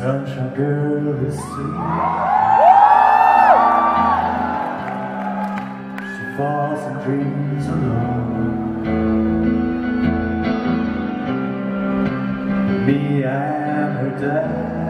sunshine girl is sweet. She falls and dreams alone. Me, I am her dad.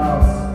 house.